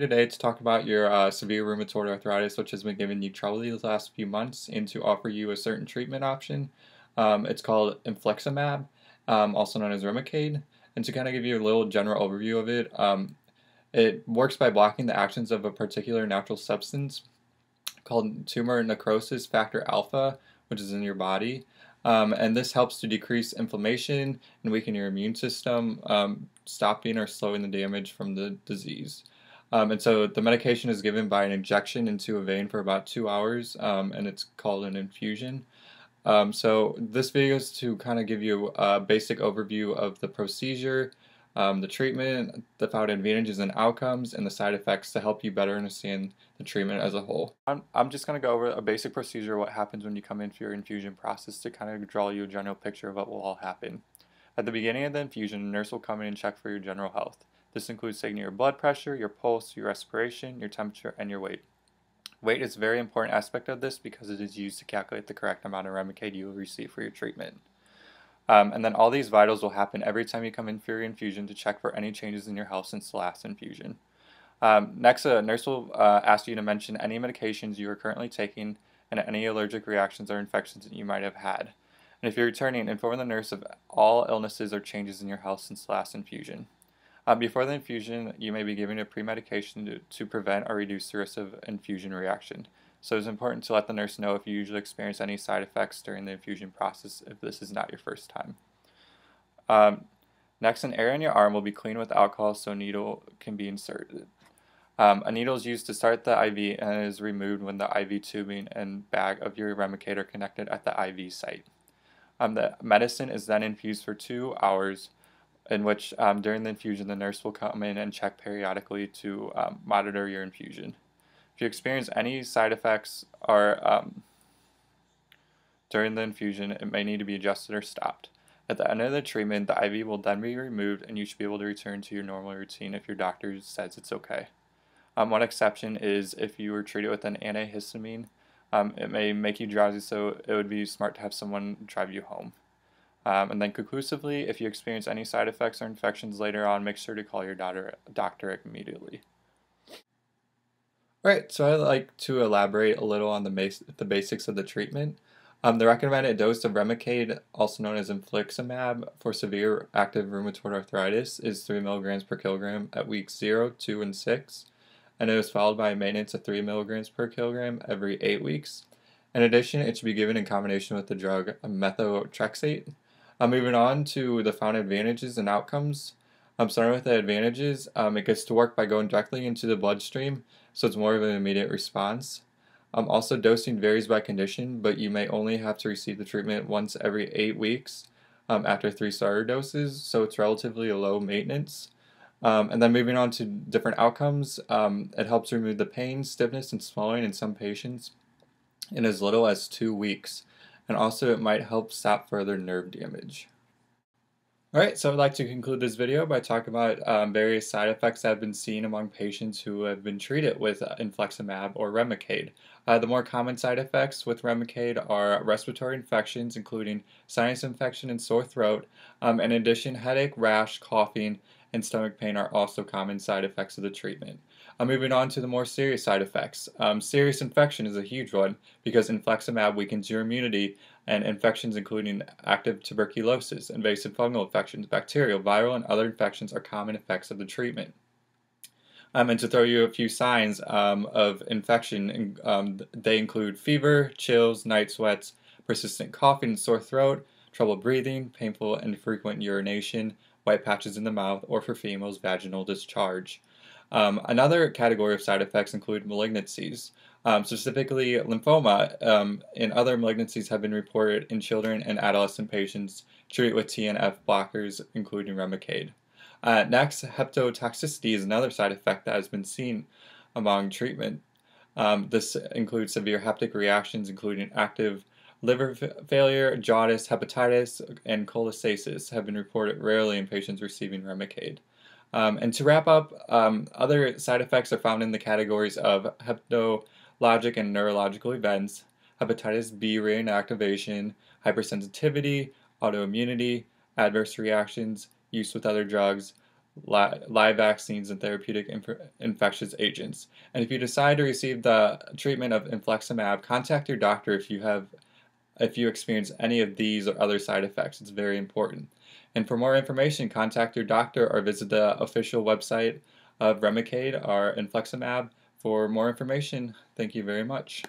today to talk about your uh, severe rheumatoid arthritis, which has been giving you trouble these last few months, and to offer you a certain treatment option. Um, it's called infliximab, um, also known as Remicade. And to kind of give you a little general overview of it, um, it works by blocking the actions of a particular natural substance called tumor necrosis factor alpha, which is in your body. Um, and this helps to decrease inflammation and weaken your immune system, um, stopping or slowing the damage from the disease. Um, and so the medication is given by an injection into a vein for about two hours, um, and it's called an infusion. Um, so this video is to kind of give you a basic overview of the procedure, um, the treatment, the found advantages and outcomes, and the side effects to help you better understand the treatment as a whole. I'm, I'm just going to go over a basic procedure, what happens when you come in for your infusion process to kind of draw you a general picture of what will all happen. At the beginning of the infusion, a nurse will come in and check for your general health. This includes taking your blood pressure, your pulse, your respiration, your temperature, and your weight. Weight is a very important aspect of this because it is used to calculate the correct amount of Remicade you will receive for your treatment. Um, and then all these vitals will happen every time you come in for your infusion to check for any changes in your health since the last infusion. Um, next, a nurse will uh, ask you to mention any medications you are currently taking and any allergic reactions or infections that you might have had. And if you're returning, inform the nurse of all illnesses or changes in your health since the last infusion. Uh, before the infusion, you may be given a pre-medication to, to prevent or reduce the risk of infusion reaction. So it's important to let the nurse know if you usually experience any side effects during the infusion process if this is not your first time. Um, next, an area in your arm will be cleaned with alcohol so a needle can be inserted. Um, a needle is used to start the IV and is removed when the IV tubing and bag of your Remicade are connected at the IV site. Um, the medicine is then infused for two hours in which um, during the infusion the nurse will come in and check periodically to um, monitor your infusion. If you experience any side effects or um, during the infusion, it may need to be adjusted or stopped. At the end of the treatment, the IV will then be removed and you should be able to return to your normal routine if your doctor says it's okay. Um, one exception is if you were treated with an antihistamine, um, it may make you drowsy, so it would be smart to have someone drive you home. Um, and then conclusively, if you experience any side effects or infections later on, make sure to call your doctor, doctor immediately. Alright, so I'd like to elaborate a little on the, bas the basics of the treatment. Um, the recommended dose of Remicade, also known as infliximab, for severe active rheumatoid arthritis is 3 milligrams per kilogram at weeks 0, 2, and 6, and it is followed by a maintenance of 3 milligrams per kilogram every 8 weeks. In addition, it should be given in combination with the drug methotrexate, uh, moving on to the found advantages and outcomes. I'm starting with the advantages. Um, it gets to work by going directly into the bloodstream, so it's more of an immediate response. Um, also, dosing varies by condition, but you may only have to receive the treatment once every eight weeks um, after three starter doses, so it's relatively low maintenance. Um, and then moving on to different outcomes, um, it helps remove the pain, stiffness, and swelling in some patients in as little as two weeks and also it might help stop further nerve damage. Alright, so I'd like to conclude this video by talking about um, various side effects that have been seen among patients who have been treated with uh, infliximab or Remicade. Uh, the more common side effects with Remicade are respiratory infections, including sinus infection and sore throat. Um, in addition, headache, rash, coughing, and stomach pain are also common side effects of the treatment. Uh, moving on to the more serious side effects. Um, serious infection is a huge one because infliximab weakens your immunity and infections including active tuberculosis, invasive fungal infections, bacterial, viral, and other infections are common effects of the treatment. Um, and to throw you a few signs um, of infection, um, they include fever, chills, night sweats, persistent coughing and sore throat, trouble breathing, painful and frequent urination, white patches in the mouth, or for females, vaginal discharge. Um, another category of side effects include malignancies. Um, specifically, lymphoma um, and other malignancies have been reported in children and adolescent patients treated with TNF blockers, including Remicade. Uh, next, hepatotoxicity is another side effect that has been seen among treatment. Um, this includes severe hepatic reactions, including active liver failure, jaundice, hepatitis, and cholestasis have been reported rarely in patients receiving Remicade. Um, and to wrap up, um, other side effects are found in the categories of hepatologic and neurological events, hepatitis B reactivation, hypersensitivity, autoimmunity, adverse reactions, use with other drugs, live vaccines and therapeutic infectious agents. And if you decide to receive the treatment of infliximab, contact your doctor if you have if you experience any of these or other side effects. It's very important. And for more information, contact your doctor or visit the official website of Remicade or infliximab for more information. Thank you very much.